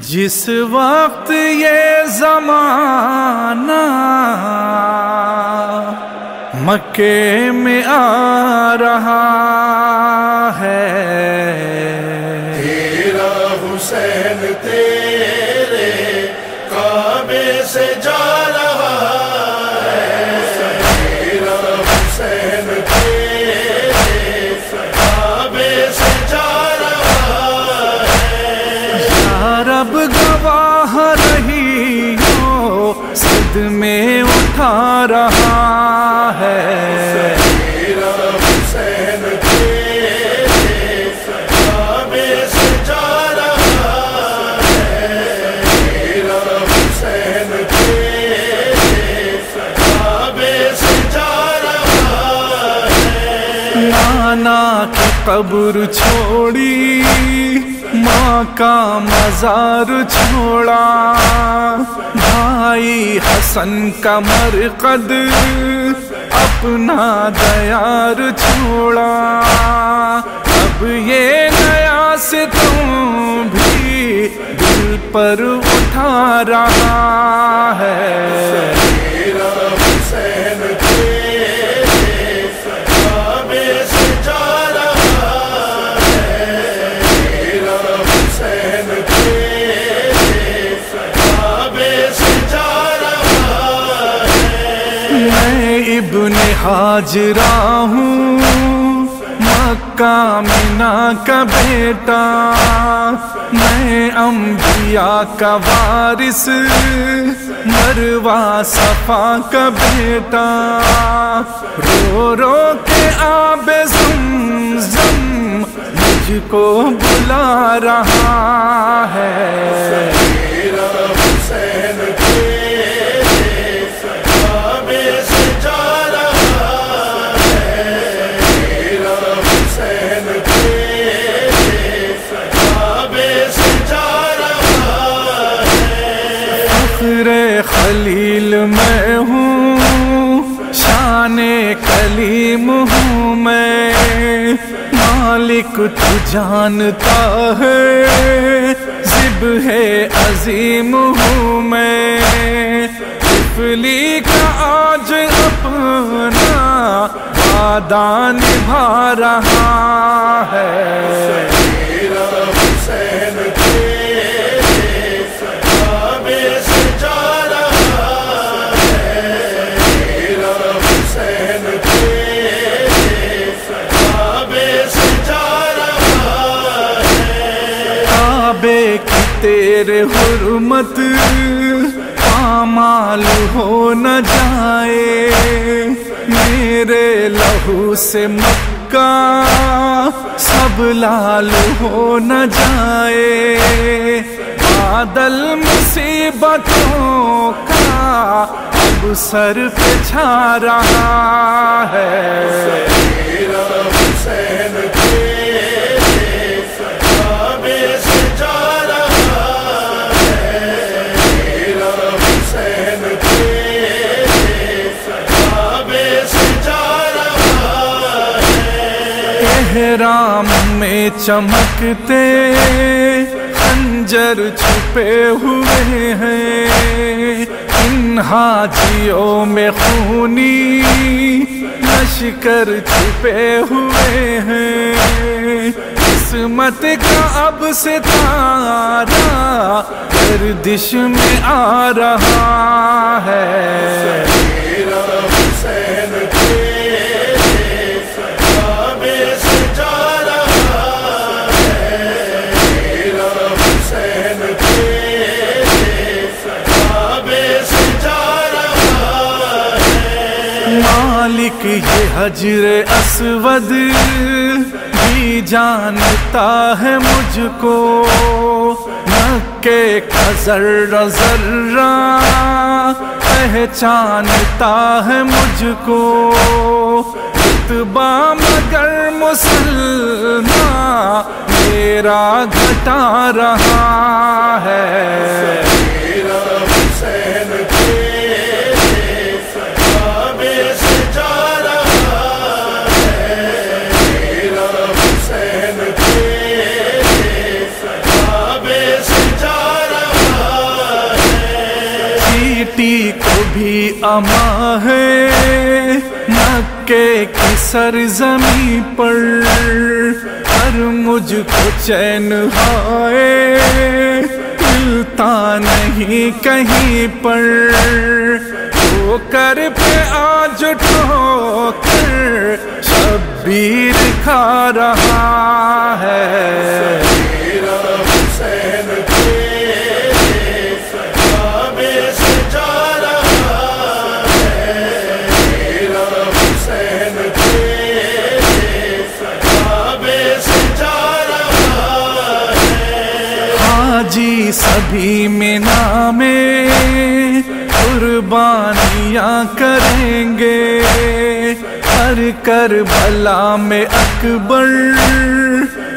जिस वक्त ये जमाना मक्के में आ रहा है। तेरा हुसैन तेरे काबे से जा रहा है। तेरा हुसैन तेरे काबे से जा रहा है। रब गवाह रही हो सिद में उठा रहा नाना की कब्र छोड़ी, माँ का मजार छोड़ा। भाई हसन का मरकद अपना दयार छोड़ा। अब ये नया से तुम भी दिल पर उठा रहा। हाजरा हूँ। मक्का मीना का बेटा। मैं अम्बिया का वारिस। मरवा सफ़ा का बेटा। रो रो के आबे जम मुझको बुला रहा है। खलील मैं हूँ शान कलीम हूँ मैं। मालिक तू जानता है, जिब है अजीम हूँ मैं। तिफली का आज अपना वादा निभा रहा है। तेरे हुरमत पामाल हो न जाए। मेरे लहू से मक्का सब लाल हो न जाए। बादल मुसीबतों का अब सर पे छा रहा है। चमकते अंजर छुपे हुए हैं। इन हाथियों में खूनी लश्कर छुपे हुए हैं। किस्मत का अब सितारा गर्दिश में आ रहा है। मालिक ये हजर असवद भी जानता है मुझको। मक्के का जर्रा पहचानता है मुझको। रुतबा मगर मुसलमान मेरा घटा रहा है। भी अमा है, मक्के की सरजमी पर। पर मुझको चैन हाय मिलता नहीं कहीं पर। ठोकर पे आज ठोकर, शब्बीर खा रहा है। सभी में नामे कुर्बानियाँ करेंगे। हर कर भला में अकबर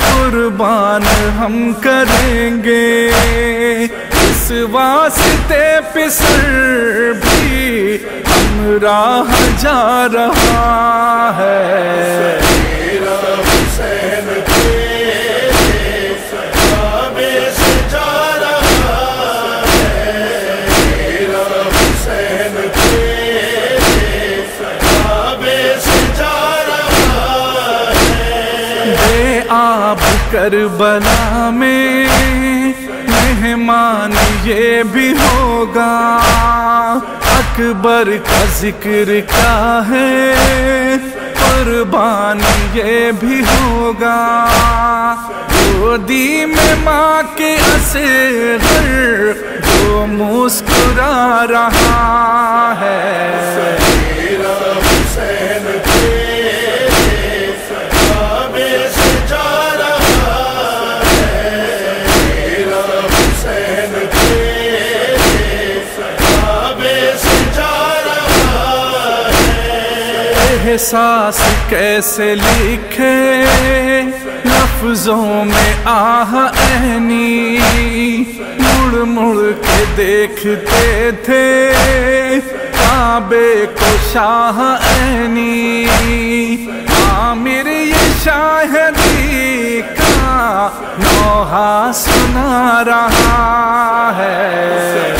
कुर्बान हम करेंगे। इस वास्ते पिसर भी हम राह जा रहा है। बे कर बना में मेहमान ये भी होगा। अकबर का ज़िक्र का है? कुर्बान ये भी होगा। गोदी में माँ के असर, जो मुस्कुरा रहा है। एहसास कैसे लिखे? लफ्जों में आह ऐनी। मुड़ मुड़ के देखते थे, काबे को शाह ऐनी। आमिर ये शाहदी का नौहा सुना रहा है।